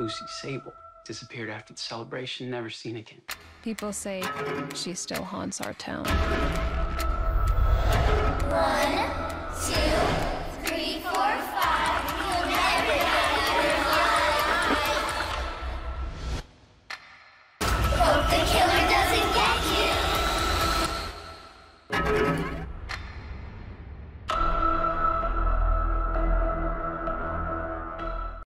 Lucy Sable disappeared after the celebration, never seen again. People say she still haunts our town. One, two, three, four, five. You'll never know you're mine. The